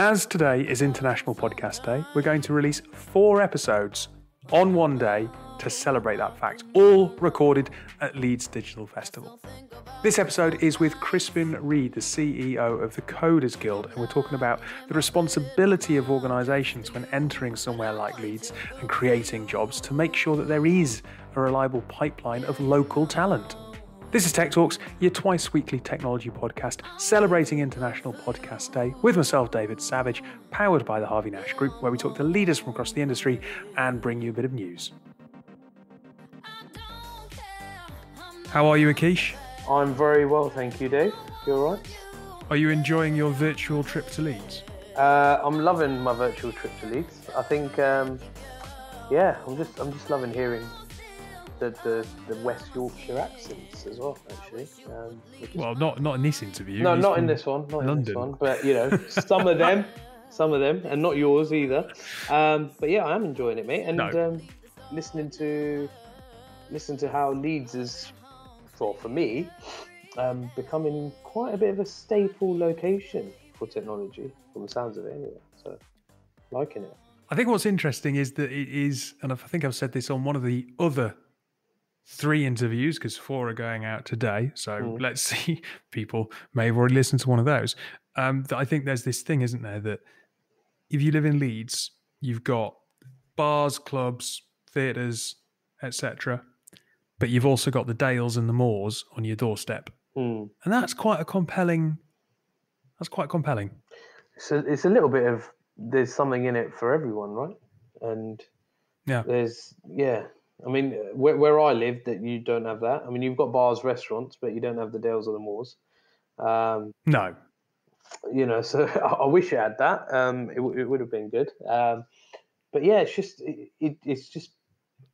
as today is International Podcast Day, we're going to release four episodes on one day to celebrate that fact, all recorded at Leeds Digital Festival. This episode is with Crispin Read, the CEO of the Coders Guild, and we're talking about the responsibility of organisations when entering somewhere like Leeds and creating jobs to make sure that there is a reliable pipeline of local talent. This is Tech Talks, your twice weekly technology podcast celebrating International Podcast Day with myself, David Savage, powered by the Harvey Nash Group, where we talk to leaders from across the industry and bring you a bit of news. How are you, Akish? I'm very well, thank you, Dave. You all right? Are you enjoying your virtual trip to Leeds? Uh, I'm loving my virtual trip to Leeds. I think, um, yeah, I'm just I'm just loving hearing the, the, the West Yorkshire accents as well, actually. Um, well, not not in this interview. No, not in this one. Not London. in this one. But you know, some of them, some of them, and not yours either. Um, but yeah, I am enjoying it, mate, and no. um, listening to listen to how Leeds is, for for me, um, becoming quite a bit of a staple location for technology, from the sounds of it, anyway. So, liking it. I think what's interesting is that it is, and I think I've said this on one of the other three interviews because four are going out today. So mm. let's see. People may have already listened to one of those. Um, I think there's this thing, isn't there, that if you live in Leeds, you've got bars, clubs, theatres, etc. But you've also got the Dales and the Moors on your doorstep, mm. and that's quite a compelling. That's quite compelling. So it's a little bit of there's something in it for everyone, right? And yeah, there's yeah, I mean, where, where I live, that you don't have that. I mean, you've got bars, restaurants, but you don't have the Dales or the Moors. Um, no. You know, so I, I wish it had that. Um, it, it would have been good. Um, but yeah, it's just it, it, it's just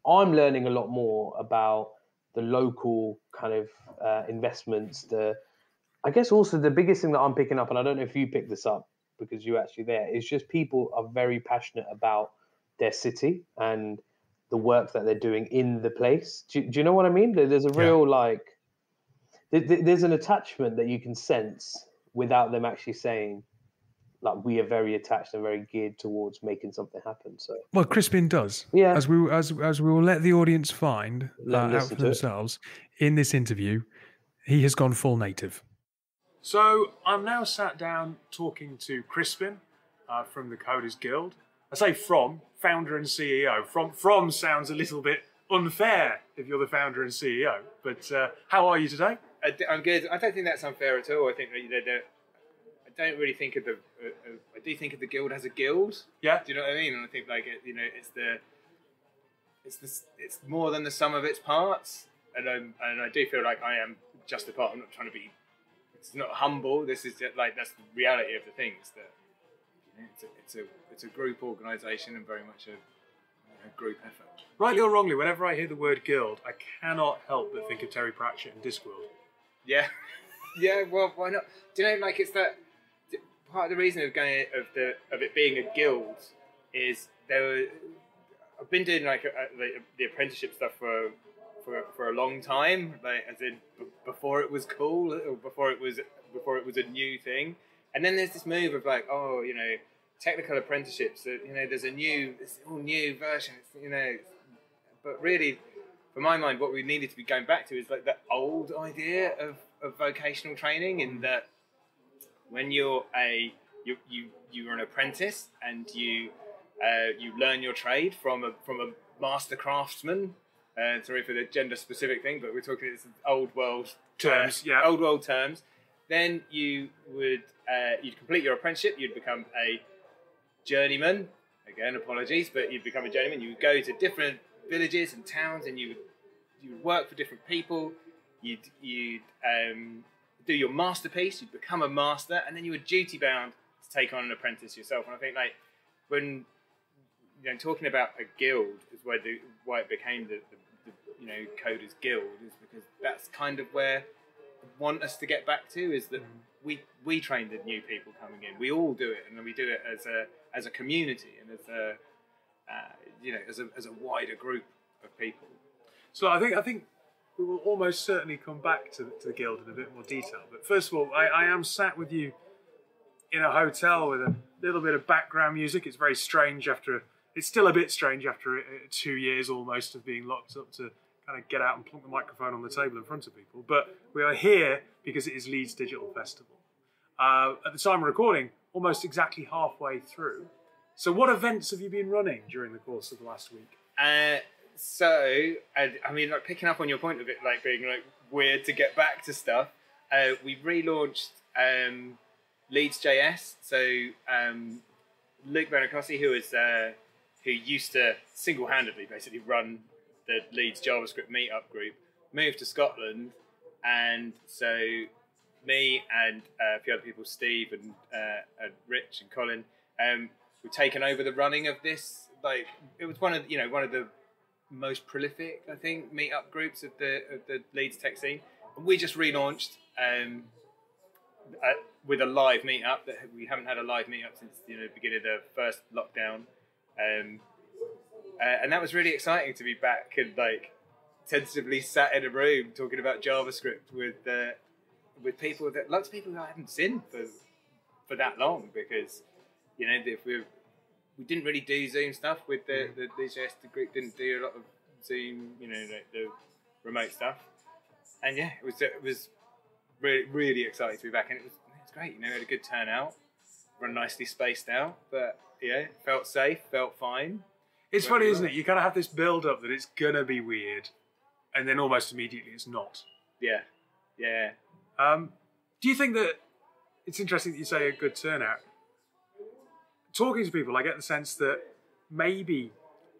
I'm learning a lot more about the local kind of uh, investments. The I guess also the biggest thing that I'm picking up, and I don't know if you picked this up because you're actually there, is just people are very passionate about their city and the work that they're doing in the place. Do, do you know what I mean? There's a real yeah. like, there's an attachment that you can sense without them actually saying, like we are very attached and very geared towards making something happen. So well, Crispin does. Yeah. As we as as we will let the audience find uh, out for themselves it. in this interview, he has gone full native. So I'm now sat down talking to Crispin uh, from the Coders Guild. I say from founder and CEO. From from sounds a little bit unfair if you're the founder and CEO. But uh, how are you today? I'm good. I don't think that's unfair at all. I think that, you know, I don't really think of the. Uh, uh, I do think of the guild as a guild. Yeah. Do you know what I mean? And I think like it, you know, it's the. It's the. It's more than the sum of its parts, and I'm, and I do feel like I am just a part. I'm not trying to be. It's not humble. This is just, like that's the reality of the things that it's a, it's a, it's a group organisation and very much a, a, group effort. Rightly or wrongly, whenever I hear the word guild, I cannot help but think of Terry Pratchett and Discworld. Yeah, yeah. Well, why not? Do you know, like it's that part of the reason of going of the of it being a guild is there. Were, I've been doing like a, a, the apprenticeship stuff for for for a long time, like as in before it was cool, or before it was before it was a new thing. And then there's this move of like, oh, you know, technical apprenticeships. That you know, there's a new, this all new version. You know, but really, for my mind, what we needed to be going back to is like the old idea of, of vocational training, in that when you're a you you you're an apprentice and you uh, you learn your trade from a from a master craftsman. Uh, sorry for the gender specific thing, but we're talking it's old world terms, uh, yeah, old world terms then you would uh, you'd complete your apprenticeship. You'd become a journeyman. Again, apologies, but you'd become a journeyman. You would go to different villages and towns, and you would you would work for different people. You'd you'd um, do your masterpiece. You'd become a master, and then you were duty bound to take on an apprentice yourself. And I think like when you know talking about a guild is why the why it became the, the, the you know coders guild is because that's kind of where want us to get back to is that mm. We we train the new people coming in. We all do it, and we do it as a as a community and as a uh, you know as a as a wider group of people. So I think I think we will almost certainly come back to, to the guild in a bit more detail. But first of all, I, I am sat with you in a hotel with a little bit of background music. It's very strange after. It's still a bit strange after uh, two years almost of being locked up to kind of get out and plunk the microphone on the table in front of people. But we are here because it is Leeds Digital Festival. Uh, at the time of recording, almost exactly halfway through. So, what events have you been running during the course of the last week? Uh, so, I, I mean, like picking up on your point of it, like being like weird to get back to stuff. Uh, we relaunched um, Leeds JS. So um, Luke Bonaccorsi, who is uh, who used to single-handedly basically run the Leeds JavaScript meetup group, moved to Scotland, and so me and uh, a few other people, Steve and, uh, and Rich and Colin, um, we've taken over the running of this. Like it was one of you know one of the most prolific, I think, meetup groups of the of the Leeds tech scene. And we just relaunched um, uh, with a live meetup that we haven't had a live meetup since you know the beginning of the first lockdown, um, uh, and that was really exciting to be back and like tentatively sat in a room talking about JavaScript with uh, with people that lots of people I haven't seen for for that long because you know if we we didn't really do Zoom stuff with the the DJS the group didn't do a lot of Zoom you know like the remote stuff. And yeah it was it was really really exciting to be back and it was it was great you know we had a good turnout run nicely spaced out but yeah felt safe felt fine. It's funny, isn't it? You kind of have this build up that it's gonna be weird, and then almost immediately it's not. yeah yeah Um, do you think that it's interesting that you say a good turnout? Talking to people, I get the sense that maybe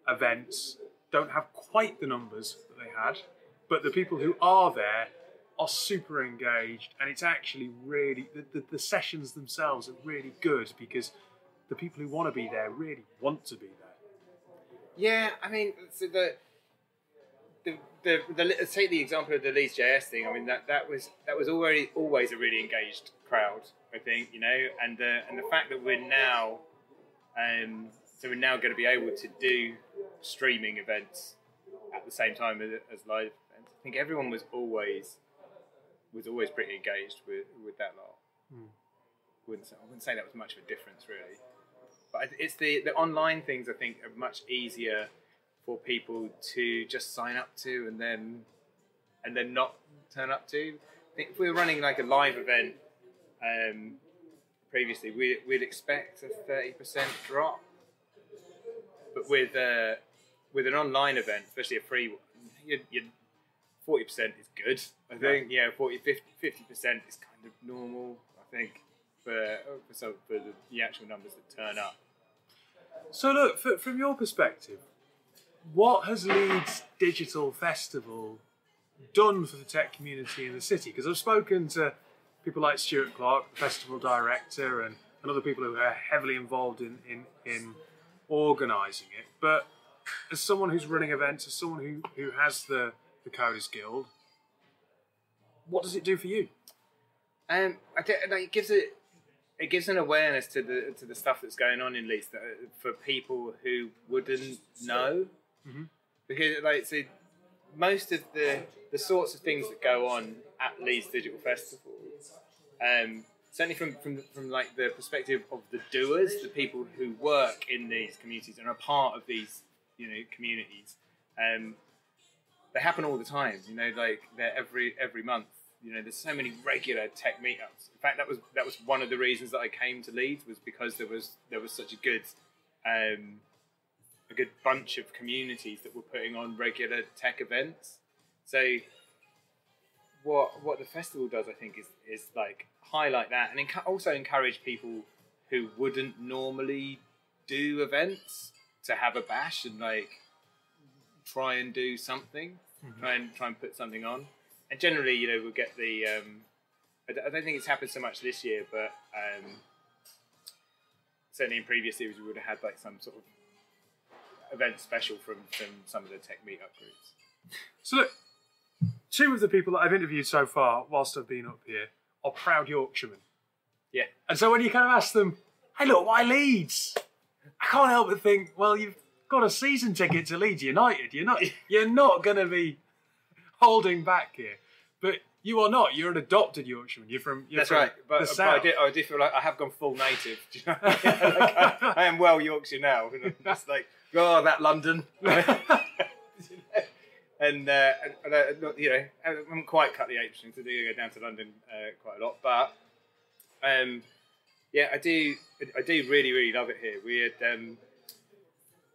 events don't have quite the numbers that they had, but the people who are there are super engaged, and it's actually really the, the, the sessions themselves are really good because the people who want to be there really want to be there. Yeah, I mean, so the the the, the take the example of the Leeds JS thing. I mean, that that was that was already always a really engaged crowd. I think you know, and the and the fact that we're now, um, so we're now going to be able to do streaming events at the same time as, as live events. I think everyone was always was always pretty engaged with with that lot. Wouldn't say, I wouldn't say that was much of a difference really but it's the the online things I think are much easier for people to just sign up to and then and then not turn up to. If we were running like a live event um, previously, we, we'd expect a thirty percent drop, but with uh, with an online event, especially a free one, you'd, you'd 40% is good. I think, yeah, 40 50 percent is kind of normal. I think for for, some, for the, the actual numbers that turn up. So, look, f from your perspective, what has Leeds Digital Festival done for the tech community in the city? Because I've spoken to people like Stuart Clarke, the festival director, and, and other people who are heavily involved in, in, in organising it. But as someone who's running events, as someone who, who has the, the Coders Guild, what does it do for you? Um, I like, it gives it it gives an awareness to the to the stuff that's going on in Leeds that, for people who wouldn't know, Mhm. because like so most of the the sorts of things that go on at Leeds Digital Festival, um, certainly from, from from like the perspective of the doers, the people who work in these communities and are part of these you know communities, um, they happen all the time. You know, like they're every every month. You know, there's so many regular tech meetups. In fact, that was that was one of the reasons that I came to Leeds was because there was there was such a good um, a good bunch of communities that were putting on regular tech events. So what what the festival does, I think, is is like highlight that and enc- also encourage people who wouldn't normally do events to have a bash and like try and do something, try and try and put something on. And generally, you know, we'll get the. Um, I, d- I don't think it's happened so much this year, but um, certainly in previous years, we would have had like some sort of event special from from some of the tech meetup groups. So, look, two of the people that I've interviewed so far, whilst I've been up here, are proud Yorkshiremen. Yeah. And so when you kind of ask them, hey, look, why Leeds? I can't help but think, well, you've got a season ticket to Leeds United. You're not, you're not going to be holding back here. But You are not. You're an adopted Yorkshireman. You're from. You're That's from right. But, the but. I, do, I do feel like I have gone full native. You know I, like I, I am well Yorkshire now. I'm like, oh, that London. and, uh, and, uh, you know, I haven't quite cut the apron to do go down to London uh, quite a lot, but um, yeah, I do. I do really, really love it here. We had. Um,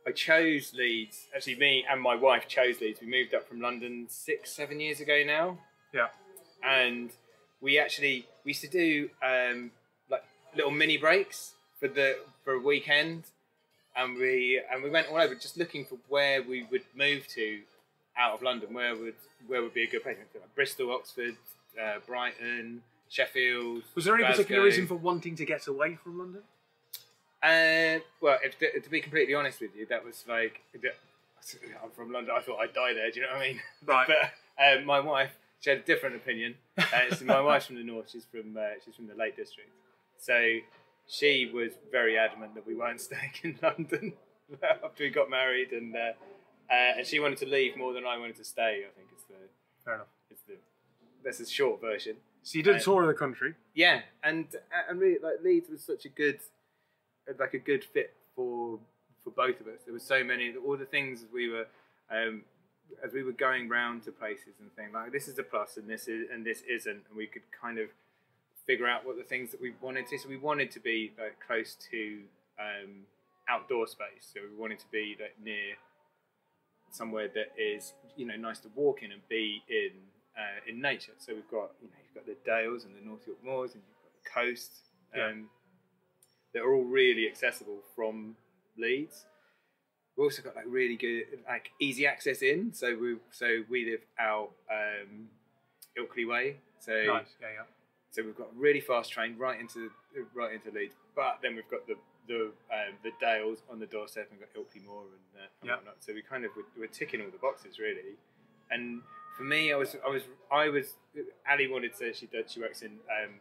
I chose Leeds. Actually, me and my wife chose Leeds. We moved up from London six, seven years ago now yeah. and we actually we used to do um, like little mini breaks for the for a weekend, and we and we went all over just looking for where we would move to out of London. Where would where would be a good place? Like Bristol, Oxford, uh, Brighton, Sheffield. Was there any particular reason for wanting to get away from London? Uh, well, if, to, to be completely honest with you, that was like I'm from London. I thought I'd die there. Do you know what I mean? Right. But um, my wife, she had a different opinion. Uh, so my wife's from the north. She's from uh, she's from the Lake District. So she was very adamant that we weren't staying in London after we got married, and uh, uh, and she wanted to leave more than I wanted to stay. I think it's the Fair enough. it's the that's a short version. So you did a Uh, tour of the country. Yeah, and and really, like Leeds was such a good, like a good fit for for both of us. There were so many, all the things we were, um, as we were going round to places and things like this is a plus and this is and this isn't, and we could kind of figure out what the things that we wanted to. So we wanted to be like close to um, outdoor space. So we wanted to be like near somewhere that is you know nice to walk in and be in uh, in nature. So we've got you know you've got the Dales and the North York Moors and you've got the coast. Yeah. Um, that are all really accessible from Leeds. We've also got like really good like easy access in. So we so we live out um, Ilkley Way. So Nice. Yeah, yeah. So we've got a really fast train right into right into Leeds, but then we've got the the um, the Dales on the doorstep, and got Ilkley Moor and, uh, and Yeah. whatnot. So we kind of we're, we're ticking all the boxes really. And for me, I was I was I was Ali wanted to she does she works in um,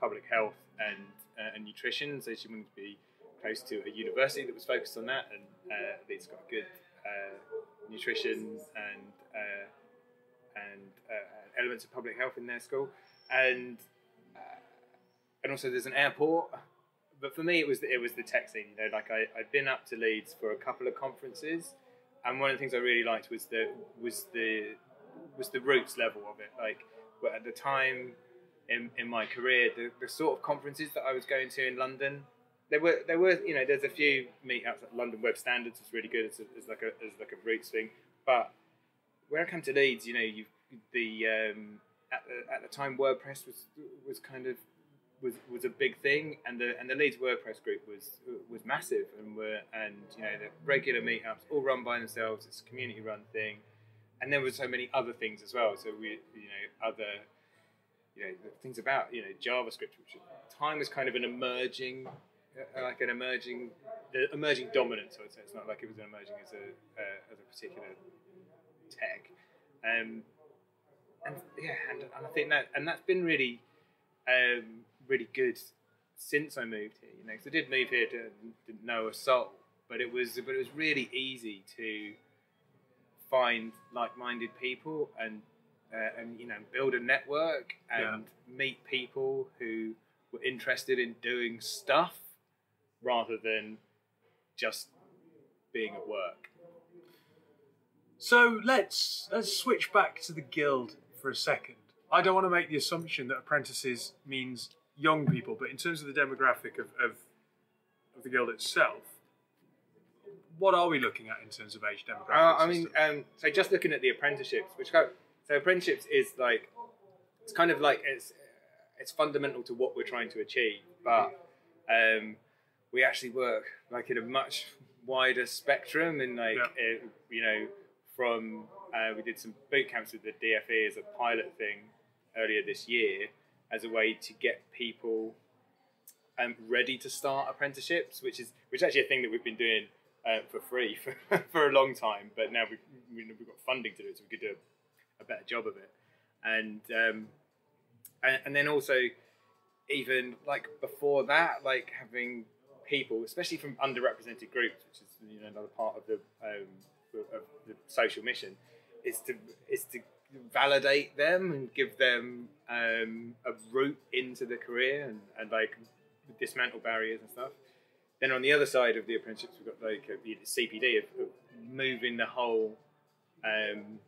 public health and uh, and nutrition, so she wanted to be close to a university that was focused on that, and uh, Leeds got good uh, nutrition and uh, and uh, elements of public health in their school, and and also there's an airport. But for me, it was the, it was the tech scene. You know, like I I'd been up to Leeds for a couple of conferences, and one of the things I really liked was the was the was the roots level of it. Like at the time in, in my career, the, the sort of conferences that I was going to in London, there were there were you know there's a few meetups at London Web Standards. It's really good. It's, a, like a it's like a roots thing. But when I come to Leeds, you know, you the um, at the at the time WordPress was was kind of was was a big thing, and the and the Leeds WordPress group was was massive, and were and you know the regular meetups all run by themselves. It's a community run thing, and there were so many other things as well. So we you know other you know things about you know JavaScript, which time was kind of an emerging uh, like an emerging the emerging dominance. I would say it's not like it was an emerging as a uh, as a particular tech. Um, and yeah, and, and I think that and that's been really, um, really good since I moved here. You know, 'cause I did move here to didn't know a soul, but it was but it was really easy to find like-minded people and uh, and you know build a network and meet people who were interested in doing stuff rather than just being at work. So let's let's switch back to the guild for a second. I don't want to make the assumption that apprentices means young people, but in terms of the demographic of, of, of the guild itself, what are we looking at in terms of age demographics? Uh, I mean, um, so just looking at the apprenticeships, which go, so apprenticeships is like it's kind of like it's it's fundamental to what we're trying to achieve, but um, we actually work like in a much wider spectrum, and like Yeah. it, you know, from uh, we did some boot camps with the DFE as a pilot thing earlier this year as a way to get people um, ready to start apprenticeships, which is which is actually a thing that we've been doing uh, for free for, for a long time, but now we've, we- we've got funding to do it, so we could do a, a better job of it. And, um, and and then also even like before that, like having people, especially from underrepresented groups, which is you know another part of the um, of the social mission, is to is to validate them and give them um, a route into the career and, and like dismantle barriers and stuff. Then on the other side of the apprenticeships, we've got like the CPD of, of moving the whole, um,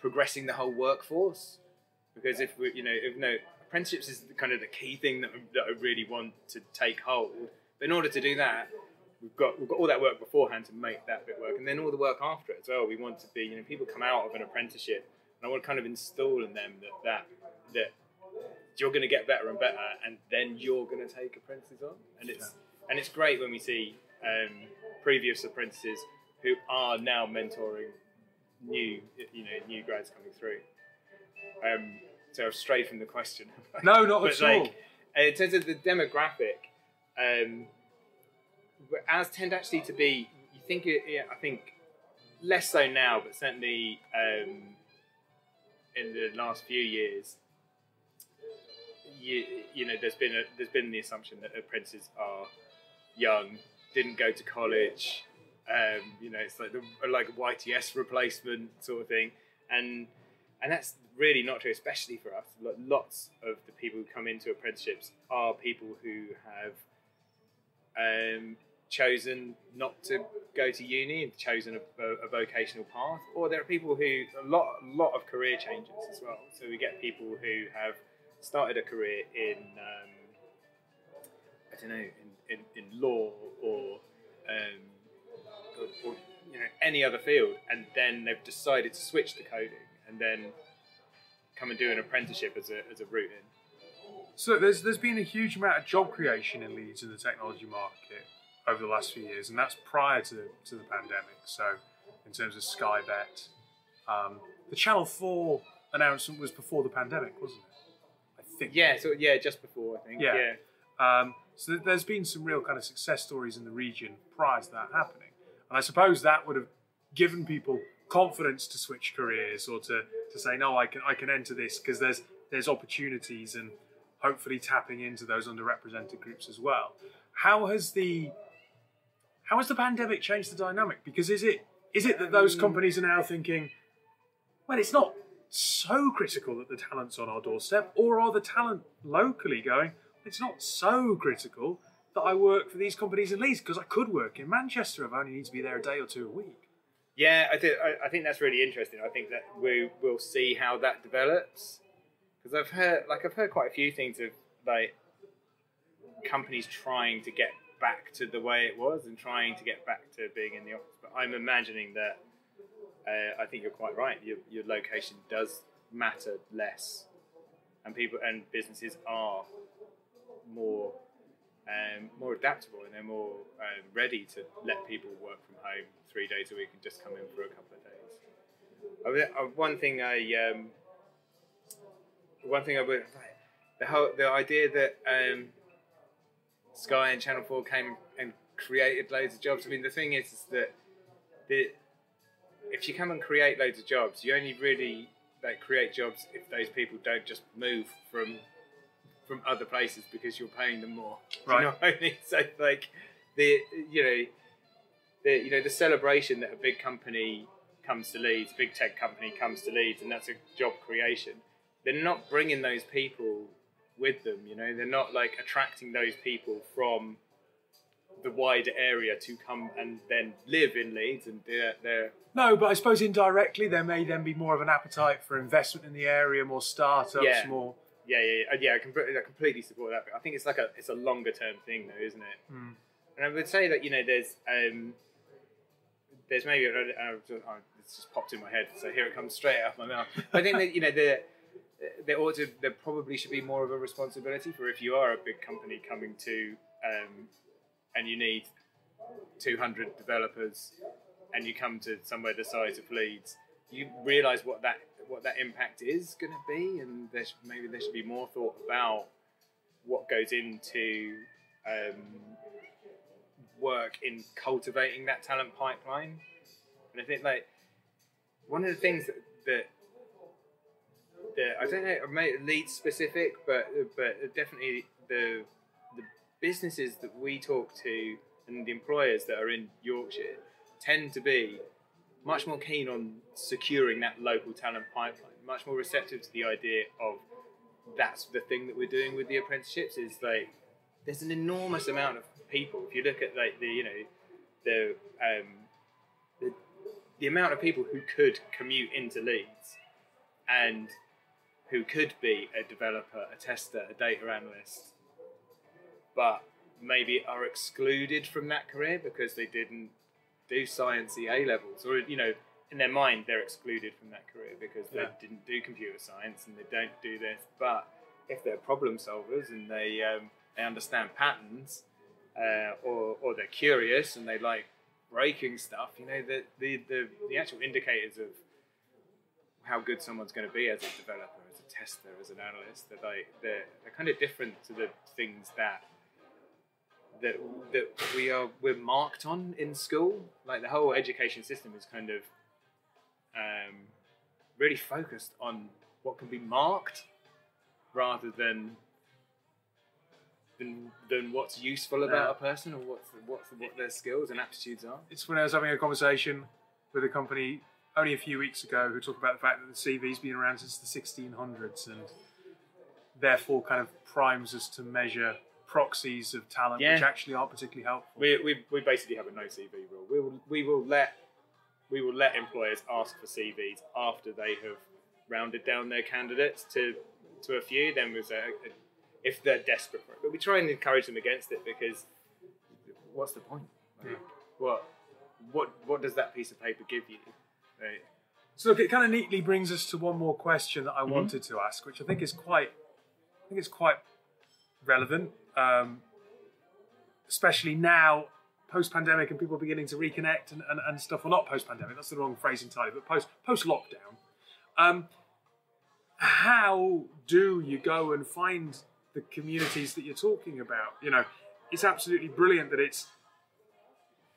progressing the whole workforce. Because if we, you know, if no apprenticeships is kind of the key thing that, that I really want to take hold. But in order to do that, we've got we've got all that work beforehand to make that bit work, and then all the work after it as well. We want to be, you know, people come out of an apprenticeship, and I want to kind of install in them that that that you're going to get better and better, and then you're going to take apprentices on, and it's and it's great when we see um, previous apprentices who are now mentoring new, you know, new grads coming through. Um, so I've strayed from the question. No, not at all. in terms of the demographic, um, as tend actually to be, you think it, yeah, I think less so now, but certainly um, in the last few years, you, you know, there's been a, there's been the assumption that apprentices are young, didn't go to college. Um, you know, it's like the like a YTS replacement sort of thing, and and that's really not true, especially for us. Lots of the people who come into apprenticeships are people who have um, chosen not to go to uni and chosen a, a, a, vocational path, or there are people who a lot a lot of career changes as well. So we get people who have started a career in um, I don't know in, in, in law or, um, or, or you know any other field, and then they've decided to switch to coding, and then come and do an apprenticeship as a as a route in. So there's there's been a huge amount of job creation in Leeds in the technology market over the last few years, and that's prior to, to the pandemic. So, in terms of Sky Bet, um, the Channel 4 announcement was before the pandemic, wasn't it? I think. Yeah, so yeah, just before, I think. Yeah. yeah. Um, so there's been some real kind of success stories in the region prior to that happening. And I suppose that would have given people confidence to switch careers or to, to say, no, I can, I can enter this because there's, there's opportunities and hopefully tapping into those underrepresented groups as well. How has the how has the pandemic changed the dynamic? Because is it is it that those um, companies are now thinking, well, it's not so critical that the talent's on our doorstep, or are the talent locally going, it's not so critical that I work for these companies in Leeds because I could work in Manchester if I only need to be there a day or two a week. Yeah, I think I, think that's really interesting. I think that we will see how that develops because I've heard like I've heard quite a few things of like companies trying to get back to the way it was and trying to get back to being in the office. But I'm imagining that uh, I think you're quite right. Your, your location does matter less, and people and businesses are more um, more adaptable and they're more um, ready to let people work from home three days a week and just come in for a couple of days. I, one thing I um, one thing I would the whole the idea that um, Sky and Channel Four came and created loads of jobs. I mean, the thing is, is that the if you come and create loads of jobs, you only really like create jobs if those people don't just move from from other places because you're paying them more. Right. You know I mean? So like the you know the you know the celebration that a big company comes to Leeds, big tech company comes to Leeds, and that's a job creation. They're not bringing those people with them. You know, they're not like attracting those people from the wider area to come and then live in Leeds and they're, they're no, but I suppose indirectly there may then be more of an appetite for investment in the area, more startups, yeah. more. Yeah, yeah, yeah. yeah I, completely, I completely support that. But I think it's like a it's a longer term thing though, isn't it? Mm. And I would say that you know there's um, there's maybe uh, just, oh, it's just popped in my head, so here it comes straight out of my mouth. I think that you know the there ought to there probably should be more of a responsibility for if you are a big company coming to um, and you need 200 developers and you come to somewhere the size of Leeds, you realise what that what that impact is going to be, and there should, maybe there should be more thought about what goes into um, work in cultivating that talent pipeline. And I think like one of the things that, that the I don't know, maybe Leeds specific, but but definitely the the businesses that we talk to and the employers that are in Yorkshire tend to be much more keen on securing that local talent pipeline, much more receptive to the idea of that's the thing that we're doing with the apprenticeships is like there's an enormous amount of people. If you look at like the you know the um, the, the amount of people who could commute into Leeds and who could be a developer, a tester, a data analyst, but maybe are excluded from that career because they didn't do science A levels, or you know, in their mind they're excluded from that career because they Yeah. didn't do computer science and they don't do this. But if they're problem solvers and they um, they understand patterns, uh, or or they're curious and they like breaking stuff, you know, the the the, the actual indicators of how good someone's going to be as a developer, a tester, as an analyst, that like they're, they're kind of different to the things that that that we are we're marked on in school. Like the whole education system is kind of um, really focused on what can be marked rather than than than what's useful about a person or what's what's what their skills and aptitudes are. It's when I was having a conversation with a company only a few weeks ago who talked about the fact that the CV's been around since the 1600s and therefore kind of primes us to measure proxies of talent Yeah. which actually aren't particularly helpful. We, we, we basically have a no CV rule. We will, we will let we will let employers ask for CVs after they have rounded down their candidates to to a few. Then was a, a, if they're desperate for it, but we try and encourage them against it because what's the point? Like, What what what does that piece of paper give you? Right? So look, it kind of neatly brings us to one more question that I Mm-hmm. wanted to ask, which I think is quite, I think it's quite relevant, um, especially now, post-pandemic, and people beginning to reconnect and, and, and stuff. Well, not post-pandemic. That's the wrong phrase entirely, but post post-lockdown. Um, how do you go and find the communities that you're talking about? You know, it's absolutely brilliant that it's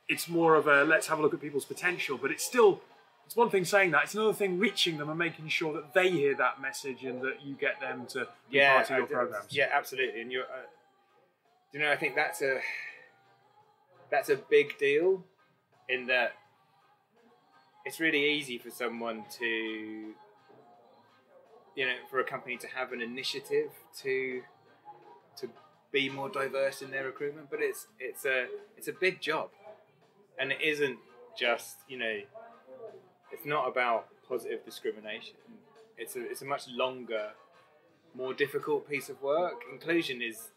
it's more of a let's have a look at people's potential, but it's still it's one thing saying that. It's another thing reaching them and making sure that they hear that message and that you get them to be yeah, part of your programs. Yeah, absolutely. And you're, uh, you know, I think that's a that's a big deal in that it's really easy for someone to, you know, for a company to have an initiative to to be more diverse in their recruitment, but it's it's a it's a big job, and it isn't just you know, it's not about positive discrimination. It's a it's a much longer more difficult piece of work. Inclusion is,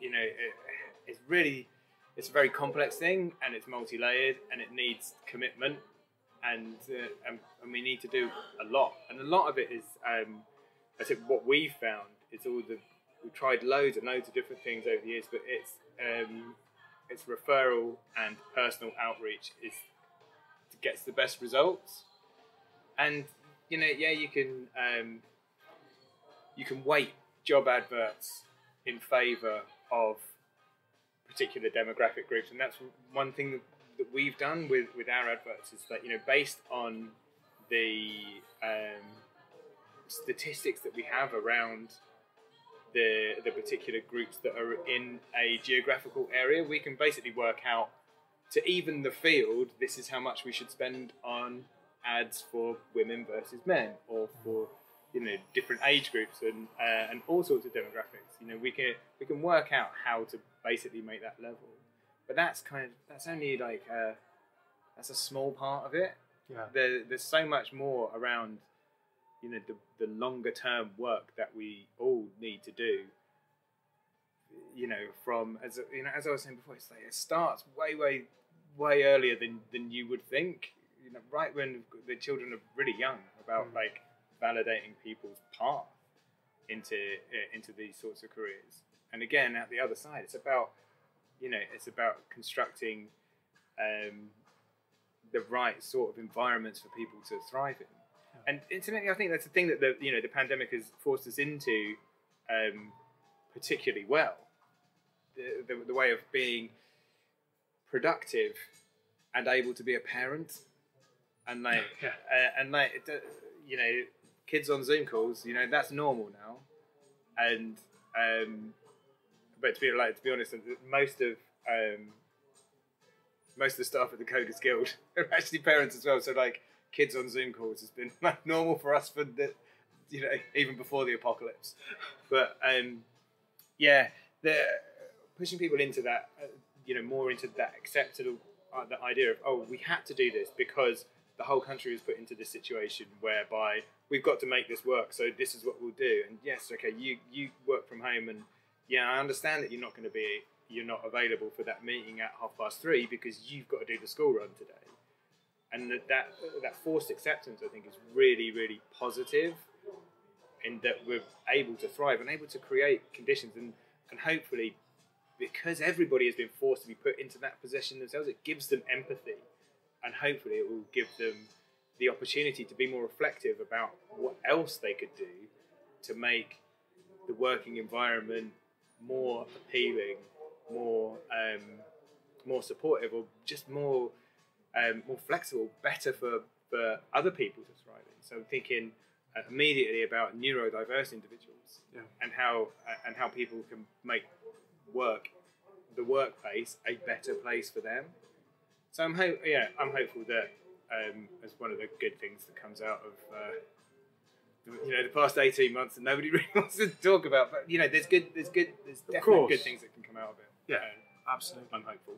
you know, it, it's really, it's a very complex thing and it's multi-layered and it needs commitment and, uh, and and we need to do a lot. And a lot of it is, um, I think what we've found is all the we've tried loads and loads of different things over the years, but it's um, it's referral and personal outreach is gets the best results. And you know, yeah, you can um, you can weight job adverts in favour of particular demographic groups, and that's one thing that, that we've done with, with our adverts is that you know based on the um, statistics that we have around the the particular groups that are in a geographical area, we can basically work out to even the field. This is how much we should spend on ads for women versus men, or for you know different age groups and uh, and all sorts of demographics. You know, we can we can work out how to basically make that level, but that's kind of that's only like a, that's a small part of it. Yeah. There, there's so much more around, you know, the the longer term work that we all need to do. You know, from as you know, as I was saying before, it's like it starts way, way, way earlier than than you would think. You know, right when the children are really young, about Mm. like validating people's path into uh, into these sorts of careers. And again, at the other side, it's about you know, it's about constructing um, the right sort of environments for people to thrive in. And incidentally, I think that's the thing that the you know the pandemic has forced us into um, particularly well. The, the, the way of being productive and able to be a parent, and like Yeah. uh, and like you know, kids on Zoom calls, you know, that's normal now. And um, but to be like to be honest, most of um, most of the staff at the Coders Guild are actually parents as well. So like kids on Zoom calls has been like normal for us for the you know even before the apocalypse. But um, yeah, the pushing people into that uh, you know more into that acceptable uh, the idea of oh we had to do this because the whole country was put into this situation whereby we've got to make this work so this is what we'll do. And yes okay you you work from home and yeah i understand that you're not going to be you're not available for that meeting at half past three because you've got to do the school run today. And that that, that forced acceptance i think is really really positive in that we're able to thrive and able to create conditions and and hopefully because everybody has been forced to be put into that position themselves it gives them empathy and hopefully it will give them the opportunity to be more reflective about what else they could do to make the working environment more appealing, more um, more supportive, or just more um, more flexible, better for, for other people to thrive in. So I'm thinking uh, immediately about neurodiverse individuals Yeah. and how uh, and how people can make work the workplace a better place for them. So I'm hope yeah I'm hopeful that um, as one of the good things that comes out of uh, the- you know the past eighteen months that nobody really wants to talk about, but you know there's good there's good there's definitely good things that can come out of it. Yeah. And Absolutely. I'm hopeful.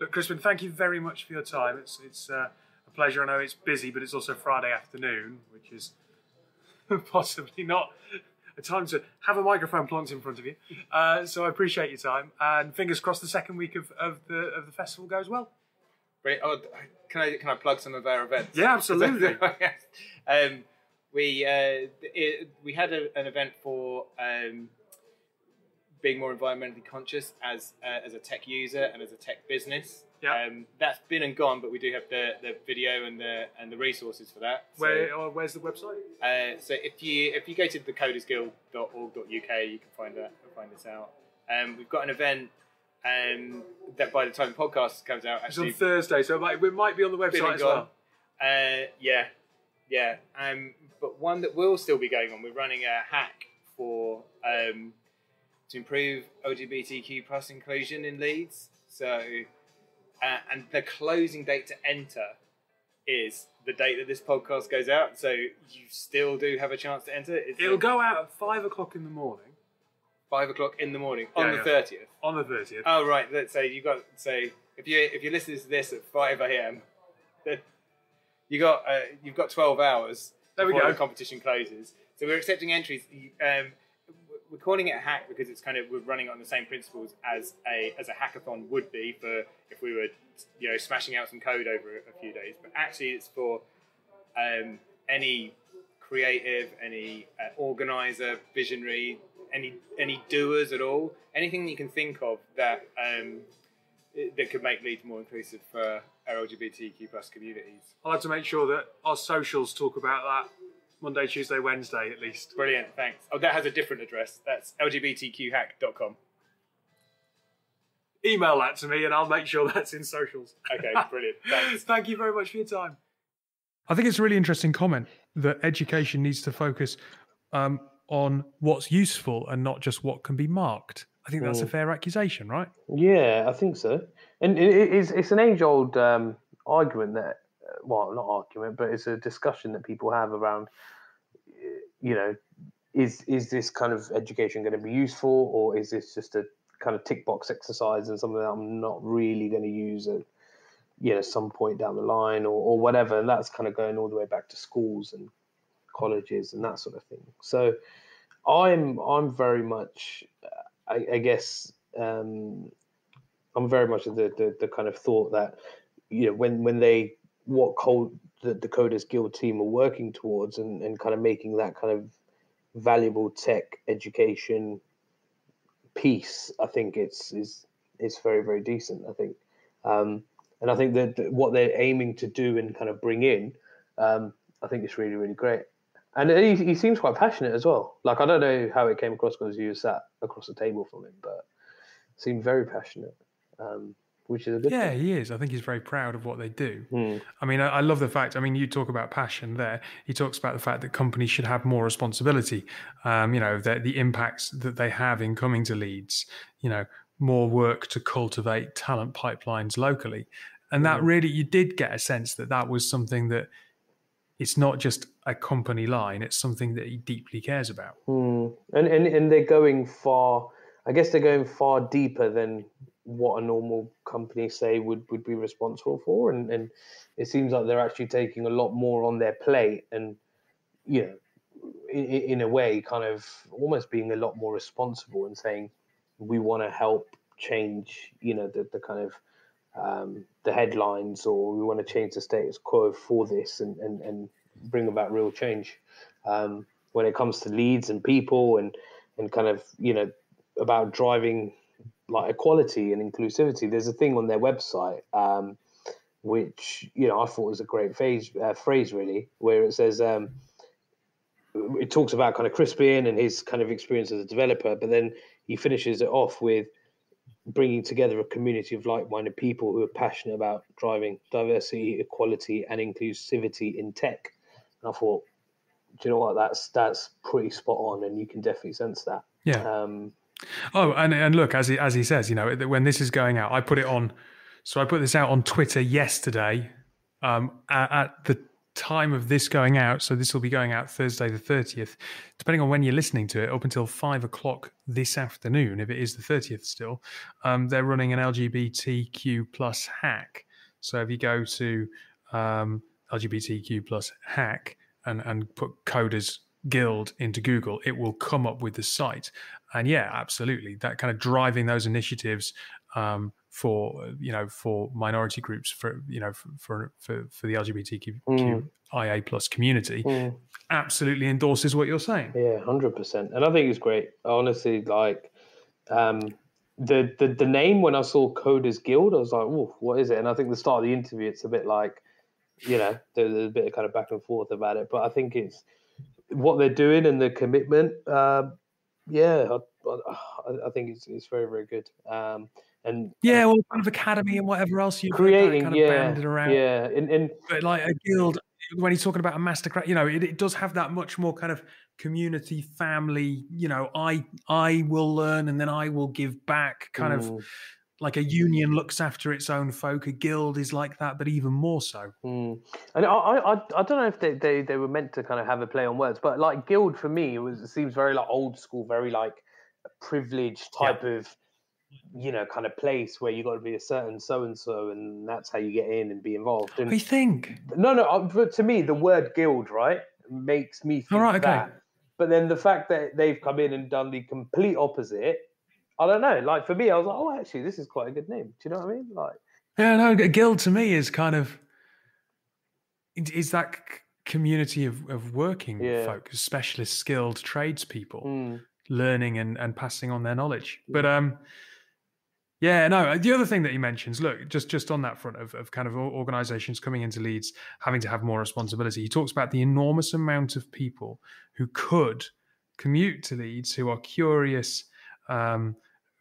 Look, Crispin, thank you very much for your time. It's it's uh, a pleasure. I know it's busy, but it's also Friday afternoon, which is possibly not a time to have a microphone plonked in front of you. Uh, so I appreciate your time, and fingers crossed the second week of, of the of the festival goes well. Brilliant. Oh, can I can I plug some of our events? Yeah, absolutely. um, we uh, it, we had a, an event for um, being more environmentally conscious as uh, as a tech user and as a tech business. Yeah. Um, that's been and gone, but we do have the, the video and the and the resources for that. So, Where or where's the website? uh, so if you if you go to thecodersguild.org.uk, you can find that find this out. Um, we've got an event um, that by the time the podcast comes out, It's on actually Thursday, so it might, it might be on the website as gone. well. Uh, yeah, yeah. Um, but one that will still be going on. We're running a hack for um, to improve LGBTQ plus inclusion in Leeds. So, uh, and the closing date to enter is the date that this podcast goes out. So you still do have a chance to enter. It's It'll go out at five o'clock in the morning five o'clock in the morning on Yeah, the yeah. thirtieth. on the thirtieth. Oh right, let's say you got say if you if you're listening to this at five a.m. then you got uh, you've got twelve hours There we before go. the competition closes. So we're accepting entries. Um, we're calling it a hack because it's kind of we're running it on the same principles as a as a hackathon would be for if we were you know smashing out some code over a, few days. But actually, it's for um, any creative, any uh, organizer, visionary, any any doers at all, anything you can think of that um, that could make Leeds more inclusive for our LGBTQ plus communities. I'll have to make sure that our socials talk about that Monday, Tuesday, Wednesday at least. Brilliant, thanks. Oh, that has a different address. That's lgbtqhack.com. Email that to me and I'll make sure that's in socials. Okay, brilliant. Thanks. Thank you very much for your time. I think it's a really interesting comment that education needs to focus um, on what's useful and not just what can be marked. I think that's a Mm. fair accusation, right? Yeah, I think so. And it, it- it's it's an age old um, argument that, well, not argument, but it's a discussion that people have around, you know, is is this kind of education going to be useful, or is this just a kind of tick box exercise and something that I'm not really going to use at, you know, some point down the line, or or whatever. And that's kind of going all the way back to schools and colleges and that sort of thing. So, I'm I'm very much, I, I guess. Um, I'm very much of the, the the kind of thought that you know when when they what code the Coder's Guild team are working towards and, and kind of making that kind of valuable tech education piece, I think it's is is very very decent. I think, um, and I think that what they're aiming to do and kind of bring in, um, I think it's really really great. And he, he seems quite passionate as well. Like I don't know how it came across because you sat across the table from him, but seemed very passionate, um, which is a good Yeah, thing. he is. I think he's very proud of what they do. Hmm. I mean, I, I love the fact. I mean, you talk about passion there. He talks about the fact that companies should have more responsibility. Um, you know, the, the impacts that they have in coming to Leeds. You know, more work to cultivate talent pipelines locally. and that Mhm. really you did get a sense that that was something that it's not just a company line; it's something that he deeply cares about. Hmm. And, and and they're going far. I guess they're going far deeper than what a normal company say would, would be responsible for, and and it seems like they're actually taking a lot more on their plate, and you know, in, in a way, kind of almost being a lot more responsible and saying we want to help change, you know, the the kind of um, the headlines, or we want to change the status quo for this, and and and bring about real change. Um, when it comes to Leeds and people and and kind of you know about driving like equality and inclusivity there's a thing on their website um, which you know i thought was a great phrase uh, phrase really where it says um, it talks about kind of crispin and his kind of experience as a developer but then he finishes it off with bringing together a community of like-minded people who are passionate about driving diversity equality and inclusivity in tech. And i thought do you know what? That's that's pretty spot on and you can definitely sense that. Yeah. um Oh, and and look, as he as he says, you know, when this is going out, I put it on. So I put this out on Twitter yesterday. Um, at, at the time of this going out, so this will be going out Thursday the thirtieth. Depending on when you're listening to it, up until five o'clock this afternoon, if it is the thirtieth still, um, they're running an LGBTQ plus hack. So if you go to um, LGBTQ plus hack and and put coders guild into Google, it will come up with the site. And yeah, absolutely, that kind of driving those initiatives um, for you know for minority groups for you know for for for the LGBTQIA plus community, mm. absolutely endorses what you're saying. Yeah, hundred percent. And I think it's great. Honestly, like um, the, the the name when I saw Coder's Guild, I was like, "Oh, what is it?" And I think the start of the interview, it's a bit like, you know, there's a bit of kind of back and forth about it. But I think it's what they're doing and the commitment. Uh, yeah, I, I, I think it's it's very very good. Um, and Yeah, well, kind of academy and whatever else you creating, kind of yeah, banded around. yeah, and, and But like a guild, when he's talking about a mastercraft, you know, it, it does have that much more kind of community, family. You know, I I will learn and then I will give back. Kind of mm, like a union looks after its own folk. A guild is like that, but even more so. Mm. And I, I, I- don't know if they, they, they were meant to kind of have a play on words, but like guild for me, it was it seems very like old school, very like a privileged Yeah. type of, you know, kind of place where you got to be a certain so and so, and that's how you get in and be involved. And think. no, no, uh, but to me, the word guild right makes me think All right, okay. that. But then the fact that they've come in and done the complete opposite, I don't know. Like for me, I was like, oh, actually, this is quite a good name. Do you know what I mean? Like, Yeah, no, guild to me is kind of is that community of, of working Yeah. folk, specialist, skilled tradespeople, mm, learning and, and passing on their knowledge. But um, yeah, no. The other thing that he mentions, look, just just on that front of, of kind of organisations coming into Leeds having to have more responsibility, he talks about the enormous amount of people who could commute to Leeds who are curious, um,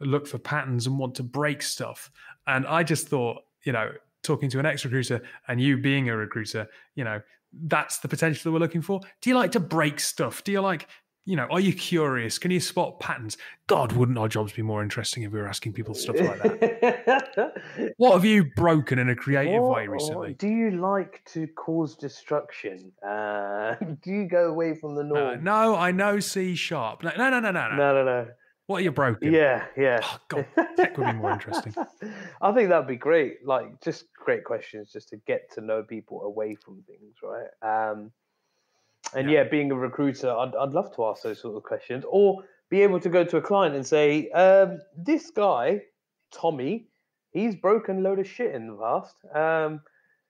look for patterns and want to break stuff. And I just thought, you know, talking to an ex recruiter and you being a recruiter, you know, that's the potential that we're looking for. Do you like to break stuff? Do you like, you know, are you curious? Can you spot patterns? God, wouldn't our jobs be more interesting if we were asking people stuff like that? what have you broken in a creative What- way recently? Do you like to cause destruction? Uh, do you go away from the Uh, norm? no, I know C sharp. No, no, no, no, no. no, no, no. What are you broken? Yeah, yeah. Oh, God, tech would be more interesting. I think that'd be great. Like, just great questions, just to get to know people away from things, right? Um, and yeah. being a recruiter, I'd, I'd love to ask those sort of questions, or be able to go to a client and say, um, "This guy, Tommy, he's broken a load of shit in the past, um,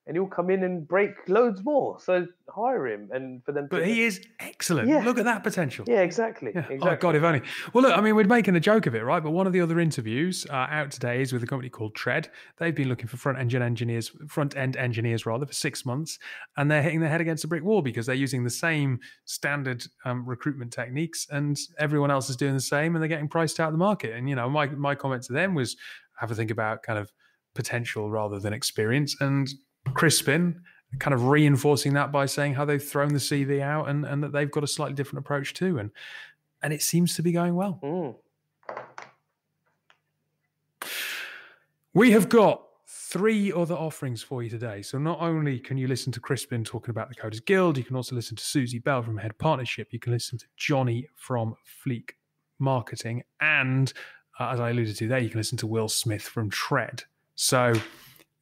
and he'll come in and break loads more. So hire him, and for them. But he is excellent. Yeah. Look at that potential. yeah, exactly, Yeah. exactly. Oh God, if only. Well, look, I mean, we're making a joke of it, right? But one of the other interviews uh, out today is with a company called Tred. They've been looking for front engine engineers, front end engineers rather, for six months, and they're hitting their head against a brick wall because they're using the same standard um, recruitment techniques, and everyone else is doing the same, and they're getting priced out of the market. And you know, my my comment to them was have a think about kind of potential rather than experience, and Crispin kind of reinforcing that by saying how they've thrown the CV out and, and that they've got a slightly different approach too. And and it seems to be going well. Mm. We have got three other offerings for you today. So not only can you listen to Crispin talking about the Coder's Guild, you can also listen to Suzie Bell from Ahead Partnership. You can listen to Jonny from Fleek Marketing, and uh, as I alluded to there, you can listen to Will Smith from Tred. So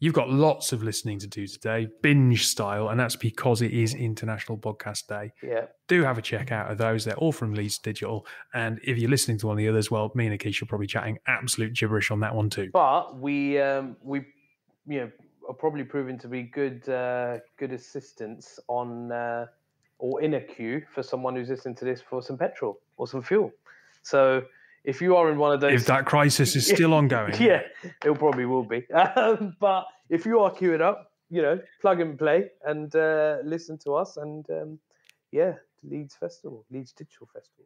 You've got lots of listening to do today, binge style, and that's because it is International Podcast Day. Yeah. Do have a check out of those. They're all from Leeds Digital. And if you're listening to one of the others, well, me and Akeisha are probably chatting absolute gibberish on that one too. But we, um, we, you know, are probably proving to be good, uh, good assistants on uh, or in a queue for someone who's listening to this for some petrol or some fuel. So if you are in one of those, if that crisis is still ongoing, yeah, it probably will be. Um, but if you are queuing up, you know, plug and play and uh, listen to us, and um, yeah, Leeds Festival, Leeds Digital Festival.